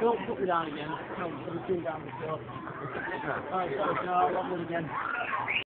Don't put me down again. No, I'm down Alright, sorry, no, again.